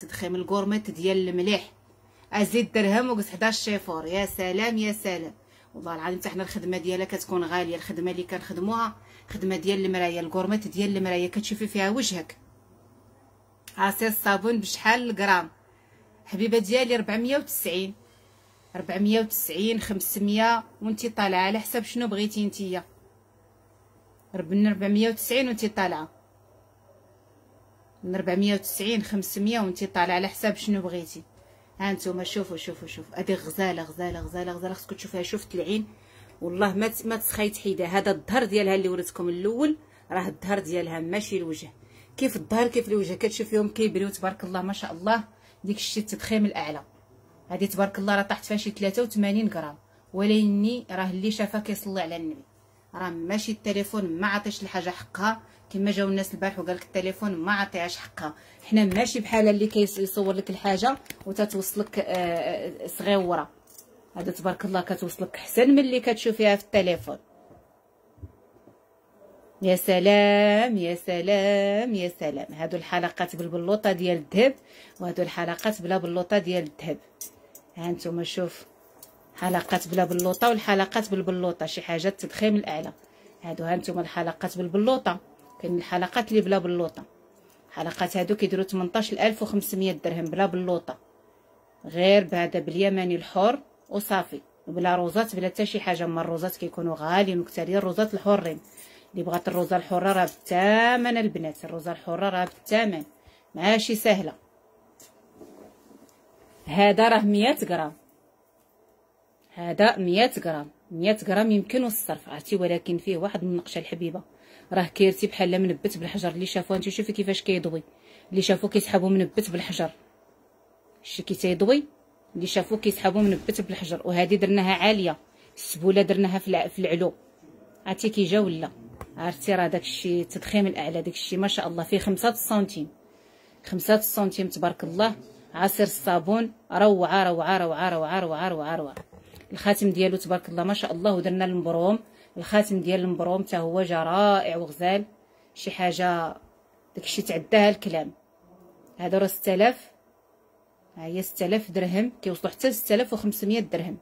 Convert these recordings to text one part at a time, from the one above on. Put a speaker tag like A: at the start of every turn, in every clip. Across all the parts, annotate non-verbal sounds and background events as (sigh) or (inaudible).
A: تدخيم الكورميت ديال المليح أزيد درهم وقص 11 شيفور. يا سلام يا سلام. والله العظيم حتى حنا الخدمة ديالها كتكون غالية. الخدمة اللي كنخدموها خدمة ديال المرايه الكورميت ديال المرايه كتشوفي فيها وجهك. عصير الصابون بشحال الغرام. حبيبة ديالي 490 490 500 وانتي طالعة. على حسب شنو بغيتي نتيا من 490 وانتي طالعة. من 490 500 وانتي طالعه على حساب شنو بغيتي. ها نتوما شوفوا شوفوا شوفوا هذه غزالة غزالة غزالة غزالة خصكم تشوفوها شوفت العين؟ والله ما ما تسخاي تحيدها هذا الظهر ديالها اللي وريتكم الأول راه الظهر ديالها ماشي الوجه. كيف الظهر كيف الوجه؟ كتشوفيهم كيبريو تبارك الله ما شاء الله ديك الشيء التضخيم الأعلى. هذه تبارك الله راه طاحت فيها شي 83 غرام. ولكني راه اللي شافها كيصلي على النبي. راه ماشي التليفون ما عطيش الحاجة حقها. كما جاو الناس البارح وقال لك التليفون ما عطيهاش حقها. حنا ماشي بحال اللي كيصور لك الحاجة وتتوصلك آه، آه، صغيورة. هذا تبارك الله كتوصلك أحسن من اللي كتشوفيها في التليفون. يا سلام يا سلام يا سلام. هادو الحلقات بالبلوطة ديال الذهب وهادو الحلقات بلا بلوطة ديال الذهب. ها نتوما شوف حلقات بلا بلوطة والحلقات بالبلوطة. شي حاجة تدخيم الأعلى. هادو ها نتوما الحلقات بالبلوطة. كاين الحلقات اللي بلا بلوطه الحلقات هادو كيديروا 18500 درهم بلا بلوطه غير بعدا باليماني الحر وصافي. بلا روزات بلا حتى شي حاجة. من الروزات كيكونوا غاليين وكثارين الروزات الحرين. اللي بغات الروزة الحرة راه بالثمن البنات. الروزة الحرة راه بالثمن ماشي سهلة. هذا راه 100 غرام. هذا 100 غرام. 100 غرام يمكن الصرف عرفتي؟ ولكن فيه واحد النقشة الحبيبة. راه كيرتي بحال منبت بالحجر. اللي شافوه انت شوفي كيفاش كيضوي. اللي شافوه كيسحبوا منبت بالحجر. شتي كي تيضوي؟ اللي شافوه كيسحبوا منبت بالحجر. وهذه درناها عالية. السبولة درناها في العلو. عرفتي كي جا ولا؟ عرفتي راه داكشي التضخيم الأعلى. داكشي ما شاء الله. فيه خمسة سنتيم. خمسة سنتيم تبارك الله. عصير الصابون. روعة روعة روعة روعة روعة روعة روعة. الخاتم ديالو تبارك الله ما شاء الله ودرنا المبروم. الخاتم ديال المبروم حتى هو جا رائع وغزال. شي حاجة داكشي تعداها الكلام. هذا راه 6000 ها هي 6000 درهم. كيوصلوا حتى 6500 درهم.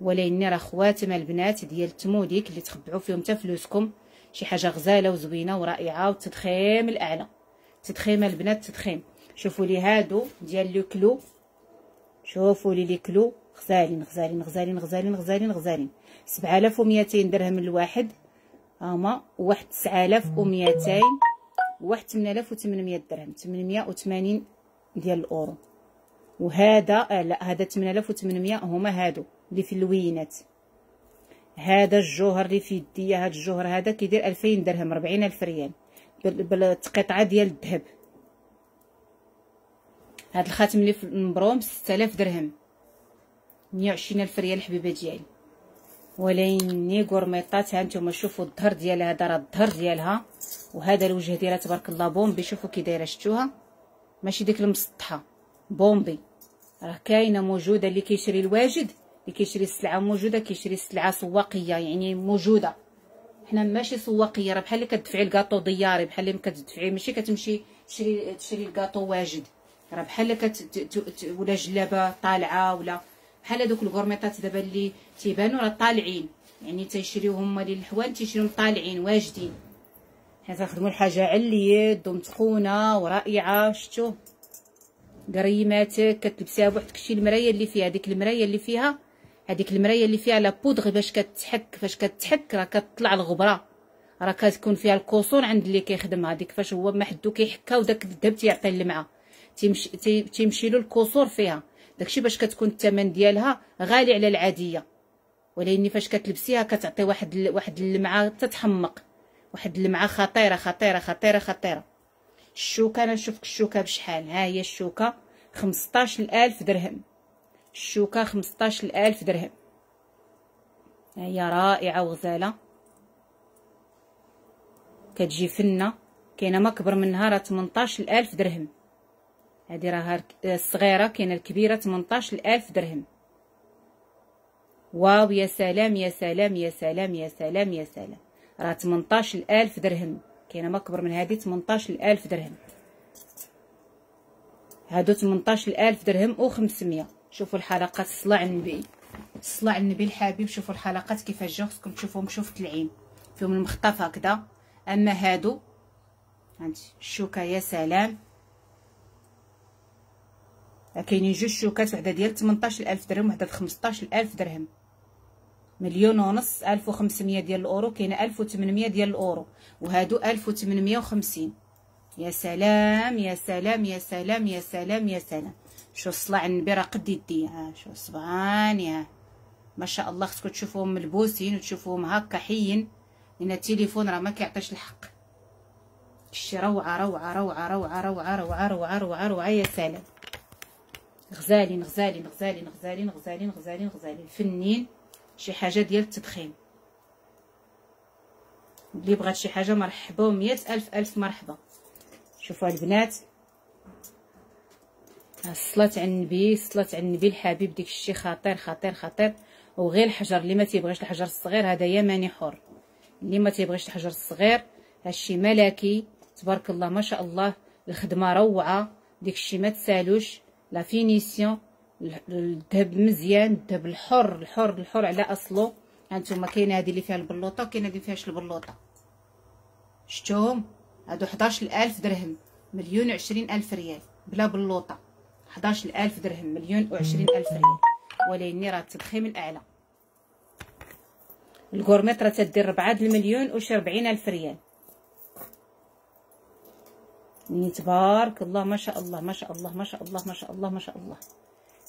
A: ولكن راه خواتم البنات ديال التموديك اللي تخبعوا فيهم حتى فلوسكم. شي حاجة غزالة وزوينة ورائعة والتدخيم الأعلى. تدخيم البنات تدخيم شوفوا لي هادو ديال لو كلو. شوفوا لي لي كلو. غزالين غزالين غزالين غزالين غزالين غزالين 7200 درهم الواحد هما واحد 9200 واحد 8800 درهم. 880 ديال الأورو. وهذا آه لا هذا 8800 هما هادو اللي في اللوينات. هذا الجوهر اللي في يدي هذا الجوهر هذا كيدير 2000 درهم 40000 ريال. بالتقطعه ديال الذهب. هذا الخاتم اللي في المبروم 6000 درهم. 120000 ريال حبيبة ديالي وليني غورميطات ها نتوما شوفوا الظهر ديالها هذا راه الظهر ديالها. وهذا الوجه ديالها تبارك الله بومبي. شوفوا كي دايرة شفتوها؟ ماشي ديك المسطحة بومبي. راه كاينة موجودة اللي كيشري الواجد اللي كيشري السلعة موجودة كيشري السلعة سواقية يعني موجودة. حنا ماشي سواقية راه بحال اللي كتدفعي الكاطو دياري بحال اللي كتدفعي ماشي كتمشي تشري تشري الكاطو واجد. راه بحال كت ولا جلابة طالعة ولا بحال هذوك الكورميطات دابا اللي تيبانوا راه طالعين؟ يعني تيشريو هما للحوان تيشريو طالعين واجدين. حنا تنخدموا الحاجة على اليد ومتقونة ورائعة شفتوا قريماتك كتلبسيها بوحدك. شي المرايه اللي فيها ديك المرايه اللي فيها هذيك المرايه اللي فيها لا بودغ باش كتحك فاش كتحك راه كتطلع الغبرة. راه كتكون فيها الكوسون عند اللي كيخدم هذيك فاش هو محدو كيحكا وداك الذهب تيعطي اللمعه تيمشي تيمشي له الكسور فيها. داكشي باش كتكون الثمن ديالها غالي على العادية. ولكن فاش كتلبسيها كتعطي واحد واحد اللمعه تتحمق. واحد اللمعه خطيرة خطيرة خطيرة خطيرة. الشوكة أنا نشوفك الشوكة بشحال؟ ها هي الشوكة 15000 درهم. الشوكة 15000 درهم. هي رائعة وغزالة. كتجي فنة. كاينة ما كبر منها راه 18000 درهم. هذه راه الصغيرة كاينة الكبيرة 18000 درهم. واو يا سلام يا سلام يا سلام يا سلام يا سلام. راه 18000 درهم. كاينة ما كبر من هذه 18000 درهم. هادو 18000 درهم و500 شوفوا الحلقات على النبي. على النبي الحبيب شوفوا الحلقات كيفاش جاو. خصكم تشوفوهم شوفة العين فيهم المخطف هكذا. أما هادو هانتي الشوكة يا سلام. كاينين جوج شوكات وحده ديال 18000 درهم وحدة ب 15000 درهم. مليون ونص 1500 ديال الأورو كاينة 1800 ديال الأورو وهادو 1850 يا سلام يا سلام يا سلام يا سلام يا سلام. شو الصلاة على النبي راه قد يدي. ها شو سبحان يا. ما شاء الله خصكم تشوفوهم ملبوسين وتشوفوهم هكا حيين. لأن التليفون راه ما كيعطيش الحق. شي روعة روعة روعة روعة روعة روعة روعة روعة يا سلام. غزالين غزالين غزالين غزالين غزالين غزالين غزالين فنين شي حاجة ديال التدخين. اللي بغات شي حاجة مرحبا ومية ألف ألف مرحبا. شوفوا البنات. الصلاة على النبي الصلاة على النبي الحبيب ديك الشي خطير خطير خطير. وغير الحجر اللي ما تيبغيش الحجر الصغير هذا يماني حر. اللي ما تيبغيش الحجر الصغير هادشي ملكي. تبارك الله ما شاء الله الخدمة روعة. ديك الشي ما تسالوش. la finition الذهب مزيان الذهب الحر الحر الحر على أصله. هانتوما كاينة هذه اللي فيها البلوطة وكاينه اللي فيهاش البلوطة. شفتوهم؟ هادو 11000 درهم مليون وعشرين ألف ريال بلا بلوطة. 11000 درهم مليون وعشرين ألف ريال. ولكن راه التضخيم الاعلى الكورميط راه تدير 4 المليون وش 40 ألف ريال. يعني تبارك الله ما شاء الله ما شاء الله ما شاء الله ما شاء الله ما شاء الله.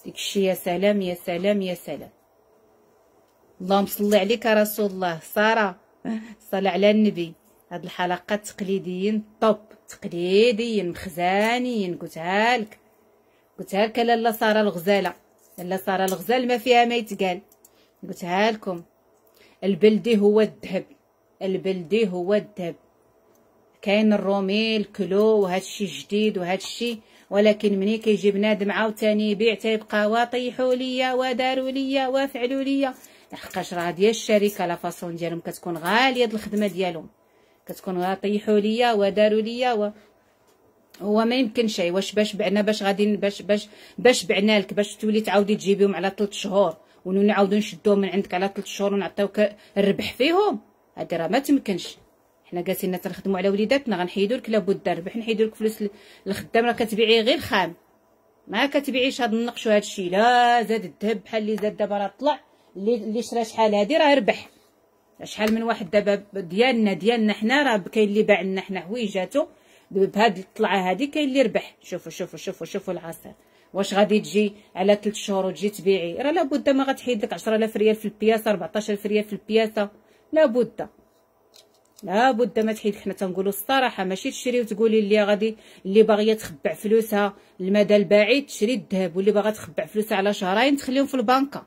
A: ديك يا سلام يا سلام يا سلام. اللهم صل عليك يا رسول الله. سارة صلى على النبي. هاد الحلقات تقليديين طوب تقليديين مخزانيين قلتها لك. قلتها لك لاله سارة الغزالة. لاله سارة الغزال ما فيها ما يتقال. قلتها لكم. البلدي هو الذهب. البلدي هو الذهب. كاين الرومي الكلو وهادشي جديد وهادشي. ولكن مني كيجي بنادم عاوتاني يبيع تيبقى وطيحوا ليا وداروا ليا وفعلوا ليا. لحقاش راه ديال الشركة لا فاصون ديالهم كتكون غالية الخدمة ديالهم. كتكون طيحوا ليا وداروا ليا و هو ما يمكن شيء واش باش بعنا باش غادي باش باش باش بعنا لك باش تولي تعاودي تجيبيهم على 3 شهور. ونعاودو نشدوهم من عندك على 3 شهور ونعطيوك الربح فيهم. هادي راه ما تمكنش. حنا جالسين تنخدموا على وليداتنا غنحيدوا لك لابد الربح نحيدوا لك فلوس الخدام راه كتبيعي غير خام. ما كتبيعيش هاد النقش وهاد الشيء لا زاد الذهب بحال اللي زاد دابا راه طلع. اللي اللي شرا شحال هادي راه ربح. شحال من واحد دابا ديالنا ديالنا حنا راه كاين اللي باع لنا حنا حويجاتو. بهاد الطلعة هادي كاين اللي ربح. شوفوا شوفوا شوفوا شوفوا العصير واش غادي تجي على 3 شهور وتجي تبيعي؟ راه لابد ما غتحيد لك 10000 ريال في البياسة 14000 ريال في البياسة. لابد. لابد ما تحيد. حنا تنقولوا الصراحة ماشي تشري وتقولي اللي غادي اللي باغية تخبع فلوسها. المدى البعيد تشري الذهب واللي باغا تخبع فلوسها على شهرين تخليهم في البنكة.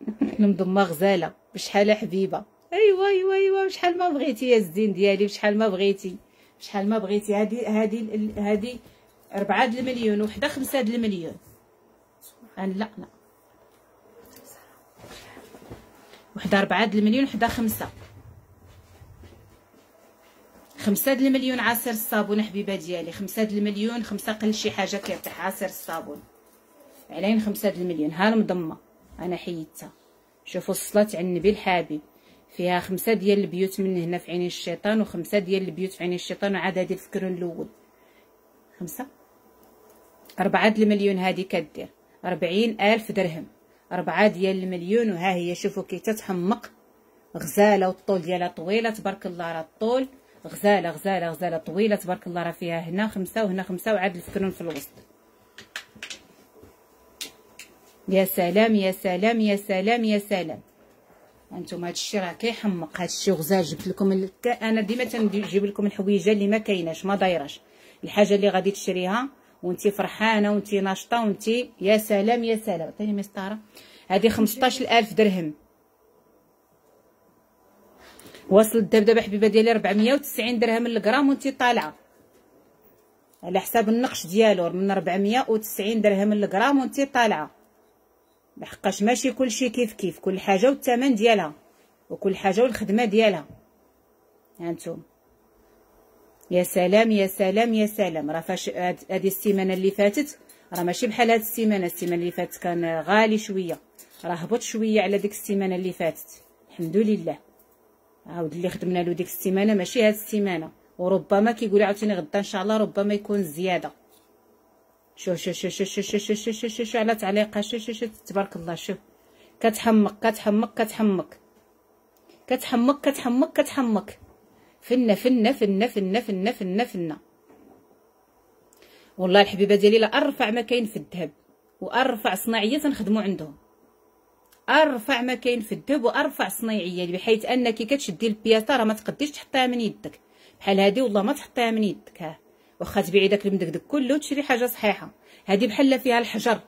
A: (laughs) مضمه غزالة. بشحال حبيبة؟ ايوا ايوا ايوا شحال ما بغيتي يا الزين ديالي؟ بشحال ما بغيتي؟ شحال ما بغيتي؟ هادي هادي هادي 4 المليون وحدة 5 المليون. لا لا. وحدة 4 المليون وحدة 5 خمسة المليون عصير الصابون حبيبة ديالي. خمسة المليون خمسة قل شي حاجة كيرتاح عصير الصابون. علين خمسة المليون ها المضمة. أنا حيدتها. شوفوا الصلاة على النبي الحبيب. فيها خمسة ديال البيوت من هنا في عين الشيطان وخمسة ديال البيوت في عين الشيطان وعاد هادي الفكر الأول. خمسة؟ أربعة المليون هادي كدير. أربعين ألف درهم. أربعة ديال المليون وها هي شوفوا كي تتحمق. غزالة والطول ديالها طويلة تبارك الله راه الطول. غزالة غزالة غزالة طويلة تبارك الله راه فيها هنا خمسة وهنا خمسة وعاد الفكرون في الوسط. يا سلام يا سلام يا سلام يا سلام. هانتوما هادشي راه كيحمق. هادشي غزال جبت لكم ال... أنا ديما تنجيب لكم الحويجة اللي ما كايناش ما دايراش. الحاجة اللي غادي تشريها وأنتي فرحانة وأنتي ناشطة وانتي يا سلام يا سلام. عطيني مسطرة. هذه 15000 درهم. واصل الدبدبه حبيبه ديالي 490 درهم للغرام وانتي طالعة. على حساب النقش ديالو من 490 درهم للغرام وانتي طالعة. لحقاش ماشي كلشي كيف كيف كل حاجة والثمن ديالها وكل حاجة والخدمة ديالها. هانتوما. يا سلام يا سلام يا سلام. راه فاش هذه السيمانة اللي فاتت راه ماشي بحال هاد السيمانة. السيمانة اللي فاتت كان غالي شوية. راه هبط شوية على ديك السيمانة اللي فاتت. الحمد لله. عاود اللي خدمنا له ديك السيمانه ماشي هاد السيمانه وربما كيقول عاوتاني غدا ان شاء الله ربما يكون زياده شوف شوف شوف شوف شوف شوف شوف شوف شوف على تعليقها شوف شوف شوف تبارك الله شوف كتحمق كتحمق كتحمق كتحمق كتحمق كتحمق فنه فنه فنه فنه فنه فنه فنه والله الحبيبه ديالي لا ارفع ما كاين في الذهب وارفع صناعيه تنخدمو عندهم أرفع ما كاين في الذهب وأرفع صنايعيه بحيث أنك كتشدي البياطه راه ما تقديش تحطيها من يدك. بحال هادي والله ما تحطيها من يدك. ها. واخا تبيعي داك المدكدك كله وتشري حاجة صحيحة. هادي بحال فيها الحجر.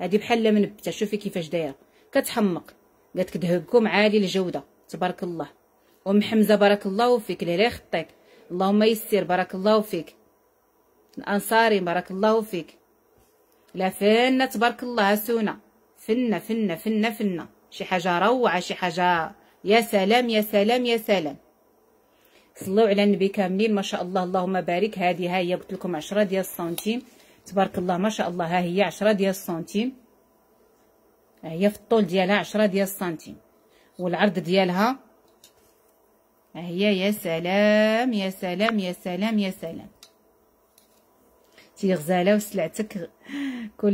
A: هادي بحال منبتة. شوفي كيفاش دايرة. كتحمق. قالت ذهبكم عالي الجودة. تبارك الله. أم حمزة بارك الله فيك. لا يخطيك. اللهم يسر. بارك الله فيك. الأنصاري بارك الله فيك. لا فنه تبارك الله. سونا. فنه فنه فنه فنه شي حاجة روعة شي حاجة يا سلام يا سلام يا سلام. صلوا على النبي كاملين. ما شاء الله اللهم بارك. هذه ها هي قلت لكم 10 ديال السنتيم تبارك الله ما شاء الله ها هي 10 ديال السنتيم هي في الطول ديالها 10 ديال السنتيم والعرض ديالها هي يا سلام يا سلام يا سلام يا سلام. تي غزالة وسلعتك. كل